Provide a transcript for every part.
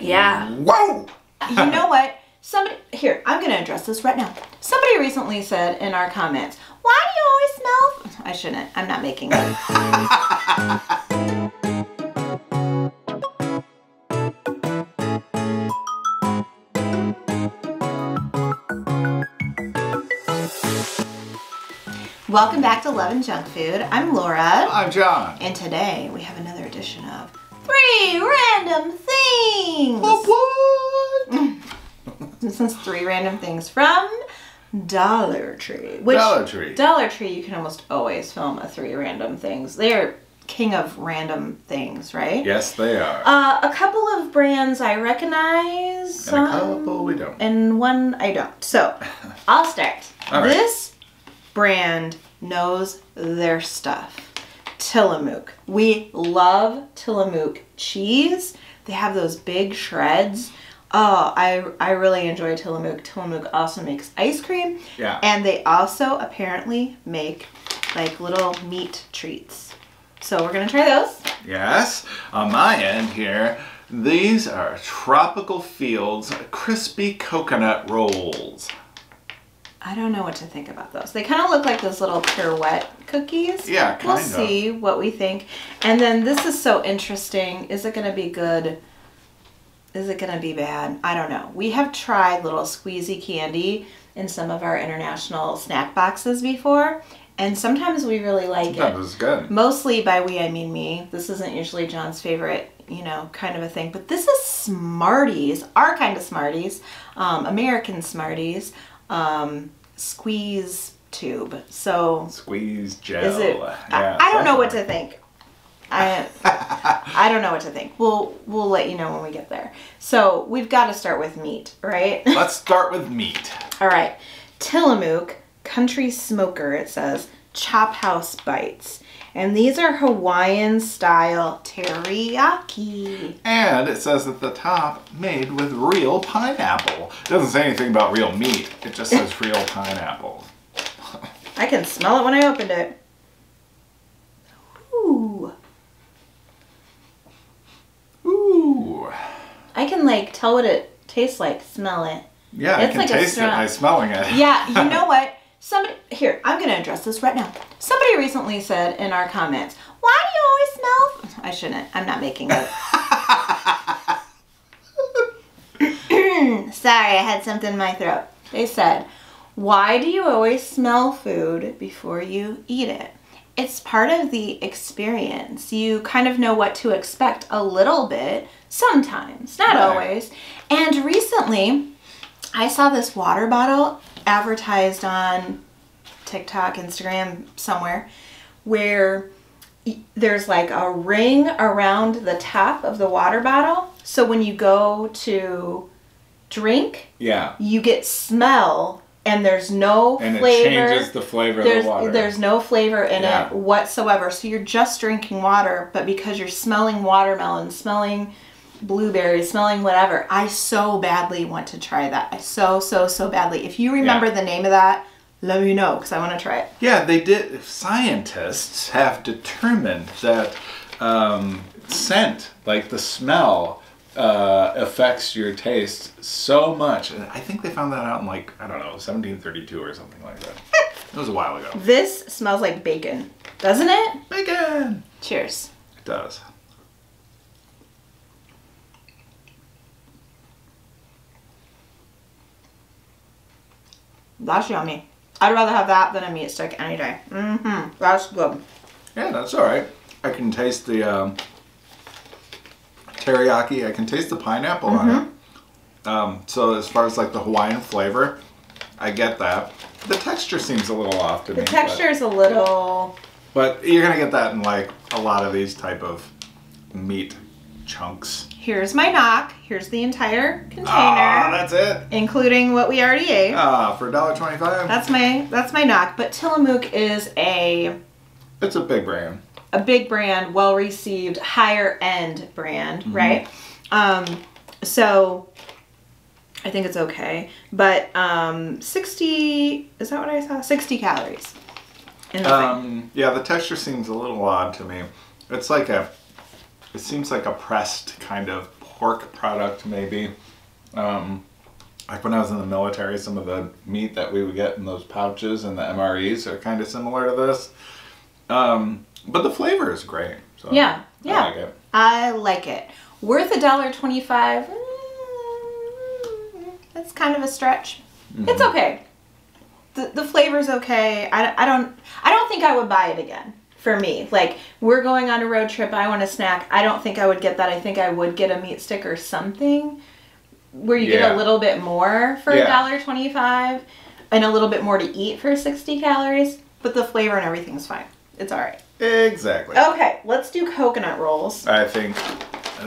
Yeah. Whoa! you know what? Somebody here, I'm gonna address this right now. Somebody recently said in our comments, "Why do you always smell?" I shouldn't. I'm not making it. Welcome back to Love and Junk Food. I'm Laura, I'm John. and today we have another edition of Three Random Things. What? This is three random things from Dollar Tree. Which Dollar Tree. Dollar Tree, you can almost always film a three random things. They're king of random things, right? Yes, they are. Uh, a couple of brands I recognize, and a um, couple we don't. and one I don't. So I'll start. Right. This brand knows their stuff. Tillamook. We love Tillamook cheese. They have those big shreds. Oh, I I really enjoy Tillamook. Tillamook also makes ice cream. Yeah. And they also apparently make like little meat treats. So we're gonna try those. Yes, on my end here, these are Tropical Fields crispy coconut rolls. I don't know what to think about those. They kind of look like those little pirouette cookies. Yeah, kind We'll of. see what we think. And then this is so interesting. Is it going to be good? Is it going to be bad? I don't know. We have tried little squeezy candy in some of our international snack boxes before, and sometimes we really like That it. was good. Mostly by we, I mean me. This isn't usually John's favorite, you know, kind of a thing. But this is Smarties, our kind of Smarties, um, American Smarties, um, squeeze tube. So Squeeze gel. is it? Yeah, I, I don't know what to think. I I don't know what to think. We'll we'll let you know when we get there. So we've got to start with meat, right? Let's start with meat. All right. Tillamook Country Smoker, it says Chop House Bites. And these are Hawaiian style teriyaki. And it says at the top, made with real pineapple. It doesn't say anything about real meat. It just says real pineapple. I can smell it when I opened it. Ooh. Ooh. I can like tell what it tastes like, smell it. Yeah, I It's can like a taste it by smelling it. Yeah, you know what? Somebody here, I'm gonna address this right now. Somebody recently said in our comments, "Why do you always smell?" I shouldn't. I'm not making it. Sorry, I had something in my throat. They said, "Why do you always smell food before you eat it?" It's part of the experience. You kind of know what to expect a little bit, sometimes, not Right. always. And recently, I saw this water bottle advertised on TikTok, Instagram, somewhere, where there's like a ring around the top of the water bottle. So when you go to drink, Yeah. you get smell and there's no And it flavor. changes the flavor there's of the water. there's no flavor in Yeah. it whatsoever. So you're just drinking water, but because you're smelling watermelon, smelling blueberries, smelling whatever, I so badly want to try that. I so so so badly. If you remember Yeah. the name of that, let me know because I want to try it. Yeah, they did. Scientists have determined that um, scent, like the smell, uh, affects your taste so much. And I think they found that out in like I don't know, 1732 or something like that. It was a while ago. This smells like bacon, doesn't it? Bacon. Cheers. It does. That's yummy. I'd rather have that than a meat stick any day. Mm-hmm. That's good. Yeah, that's all right. I can taste the um, teriyaki. I can taste the pineapple on it. Um, so as far as like the Hawaiian flavor, I get that. The texture seems a little off to me. The texture is a little But you're gonna get that in like a lot of these type of meat chunks. Here's my knock. Here's the entire container, Ah, that's it. including what we already ate. Ah, for $1.25. That's my that's my knock. But Tillamook is a It's a big brand. a big brand, well received, higher end brand, right? Um, so I think it's okay. But um, sixty is that what I saw? Sixty calories. In the thing. Um, yeah, the texture seems a little odd to me. It's like a, it seems like a pressed kind of pork product, maybe. Um, like when I was in the military, some of the meat that we would get in those pouches and the MREs are kind of similar to this. Um, but the flavor is great. So Yeah, yeah. I like it. I like it. Worth a dollar twenty-five. That's kind of a stretch. It's okay. The the flavor's okay. I, I don't I don't think I would buy it again. For me, like we're going on a road trip, I want a snack. I don't think I would get that. I think I would get a meat stick or something where you get a little bit more for a Yeah. dollar twenty-five and a little bit more to eat for sixty calories. But the flavor and everything's fine. It's all right. Exactly. Okay, let's do coconut rolls. I think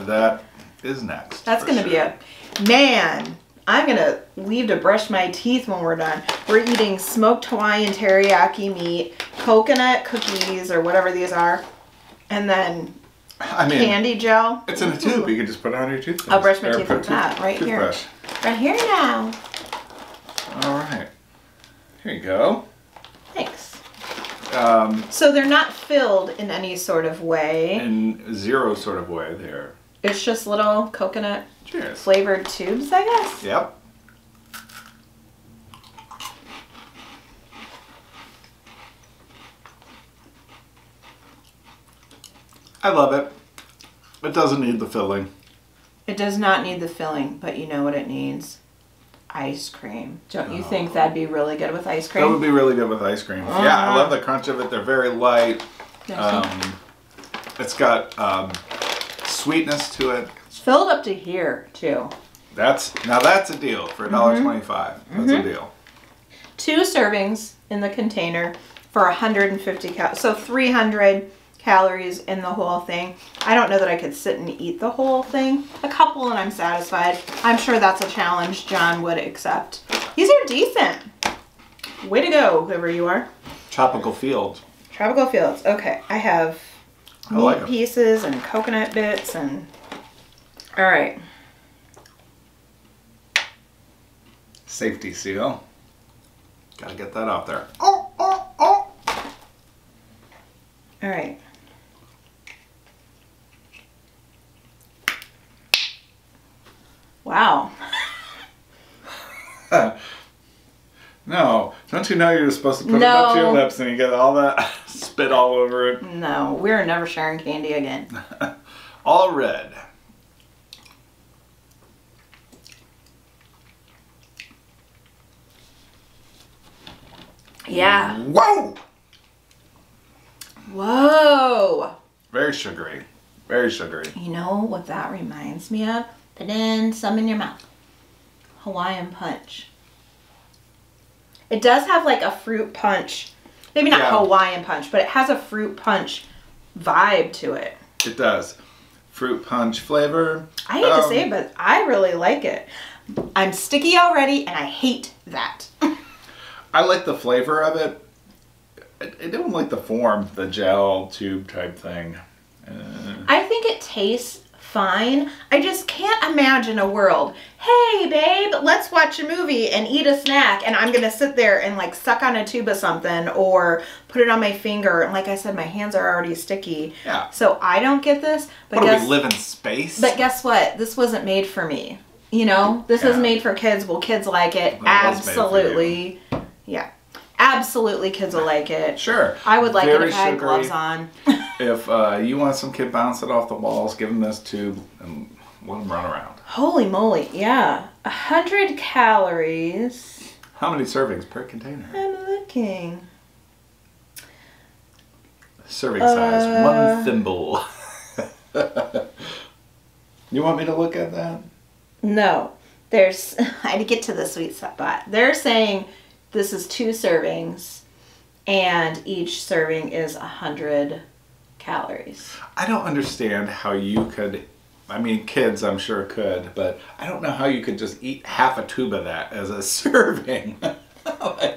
that is next. That's gonna be sure. a man. I'm gonna leave to brush my teeth when we're done. We're eating smoked Hawaiian teriyaki meat, coconut cookies or whatever these are, and then I mean, candy gel. it's in a tube. You can just put it on your toothpaste. I'll brush my teeth with that right here. Right here now. All right. Here you go. Thanks. Um, So they're not filled in any sort of way. in zero sort of way there. It's just little coconut Cheers. flavored tubes, I guess. Yep. I love it. It doesn't need the filling. It does not need the filling, but you know what it needs? Ice cream. Don't you think that'd be really good with ice cream? That would be really good with ice cream. Yeah, I love the crunch of it. They're very light. Um, it's got um, sweetness to it. Filled up to here too. That's now that's a deal for $1.25. Mm-hmm. That's a mm-hmm. deal. Two servings in the container for 150 cal. So 300 calories in the whole thing. I don't know that I could sit and eat the whole thing. A couple and I'm satisfied. I'm sure that's a challenge John would accept. These are decent. Way to go, whoever you are. Tropical Field. Tropical Fields. Okay, I have meat like pieces and coconut bits and. All right. Safety seal. Gotta get that out there. Oh, oh, oh. All right. Wow. No, don't you know you're supposed to put it up to your lips and you get all that spit all over it? No, we're never sharing candy again. All red. Yeah. Whoa! Whoa. Very sugary. Very sugary. You know what that reminds me of? Put in some in your mouth. Hawaiian punch. It does have like a fruit punch. Maybe not Yeah. Hawaiian punch, but it has a fruit punch vibe to it. It does. Fruit punch flavor. I hate to Um, say it, but I really like it. I'm sticky already, and I hate that. I like the flavor of it. I, I don't like the form, the gel tube type thing. Uh, I think it tastes fine. I just can't imagine a world. Hey, babe, let's watch a movie and eat a snack, and I'm gonna sit there and like suck on a tube of something or put it on my finger. And like I said, my hands are already sticky. Yeah. So I don't get this. But what do guess, we live in space? but guess what? This wasn't made for me. You know, this is made for kids. Will kids like it? Well, it was made for you. Absolutely. Yeah. Absolutely, kids will like it. sure. I would like it Very if I had sugary. gloves on. If uh, you want some kid bouncing off the walls, give them this tube and let them run around. Holy moly, yeah. A hundred calories. How many servings per container? I'm looking. Serving size, Uh, one thimble. you want me to look at that? No, there's. I had to get to the sweet spot. They're saying this is two servings, and each serving is a hundred calories. I don't understand how you could. I mean, kids, I'm sure could, but I don't know how you could just eat half a tube of that as a serving. I'm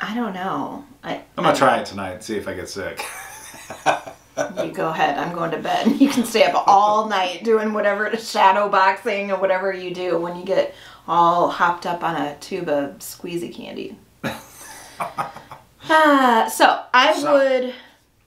I don't know. I'm gonna try it tonight and see if I get sick. You go ahead. I'm going to bed. You can stay up all night doing whatever shadow boxing or whatever you do when you get all hopped up on a tube of squeezy candy. Ah, so I So- would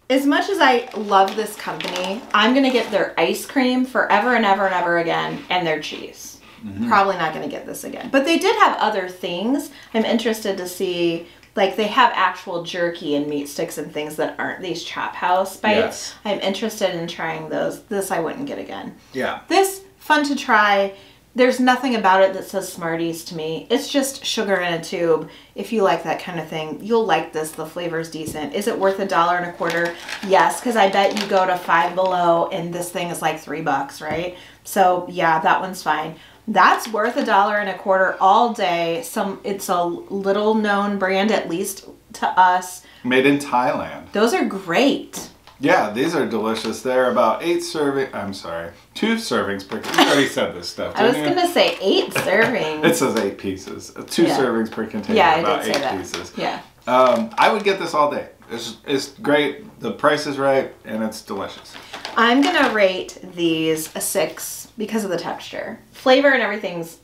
as much as I love this company, I'm gonna get their ice cream forever and ever and ever again, and their cheese. Probably not gonna get this again. But they did have other things. I'm interested to see. Like they have actual jerky and meat sticks and things that aren't these chop house bites. Yes. I'm interested in trying those. This I wouldn't get again. Yeah. This fun to try. There's nothing about it that says Smarties to me. It's just sugar in a tube. If you like that kind of thing, you'll like this. The flavor's decent. Is it worth a dollar and a quarter? Yes, because I bet you go to Five Below and this thing is like three bucks, right? So yeah, that one's fine. That's worth a dollar and a quarter all day. Some it's a little known brand, at least to us. Made in Thailand. Those are great. Yeah, these are delicious. They're about eight serving. I'm sorry, two servings per. You already said this stuff. I was you? gonna say eight servings. It says eight pieces. Two Yeah. servings per container. yeah, I about did say eight that. pieces. Yeah. Um, I would get this all day. It's, it's great. The price is right, and it's delicious. I'm gonna rate these a six because of the texture. Flavor and everything's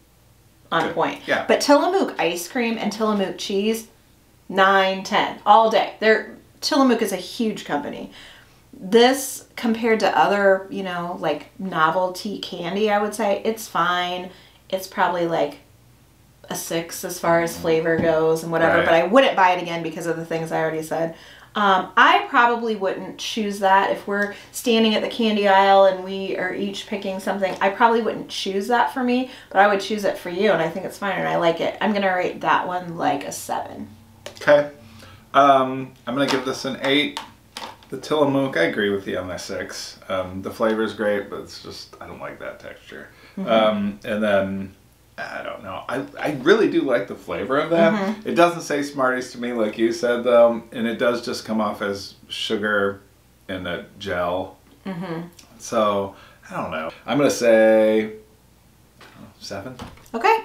on Good. point. Yeah. But Tillamook ice cream and Tillamook cheese, nine, ten, all day. They're Tillamook is a huge company. This compared to other, you know, like novelty candy, I would say it's fine. It's probably like a six as far as mm-hmm. flavor goes and whatever, Right. but I wouldn't buy it again because of the things I already said. Um, I probably wouldn't choose that if we're standing at the candy aisle and we are each picking something. I probably wouldn't choose that for me, but I would choose it for you, and I think it's fine and I like it. I'm gonna rate that one like a seven. Okay. Um, I'm gonna give this an eight. The Tillamook, I agree with you on that six. Um, the flavor is great, but it's just I don't like that texture. Mm-hmm. Um, and then I don't know. I, I really do like the flavor of that. Mm-hmm. It doesn't say Smarties to me, like you said though, and it does just come off as sugar in a gel. Mm-hmm. So I don't know. I'm gonna say I don't know, seven. Okay.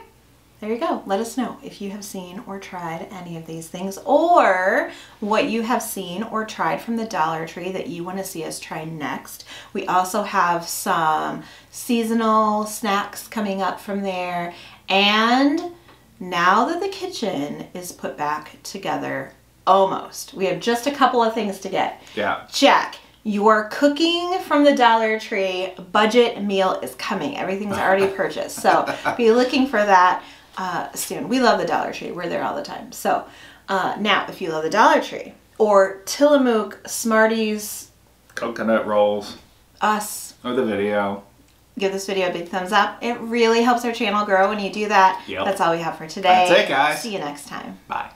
There you go. Let us know if you have seen or tried any of these things or what you have seen or tried from the Dollar Tree that you want to see us try next. We also have some seasonal snacks coming up from there. And now that the kitchen is put back together, almost, we have just a couple of things to get. Yeah. Jack, your cooking from the Dollar Tree budget meal is coming. Everything's already purchased. So be looking for that uh, soon. We love the Dollar Tree. We're there all the time. So uh, now, if you love the Dollar Tree or Tillamook, Smarties, Coconut rolls us, or the video. give this video a big thumbs up. It really helps our channel grow when you do that. Yep. That's all we have for today. That's it, guys. See you next time. Bye.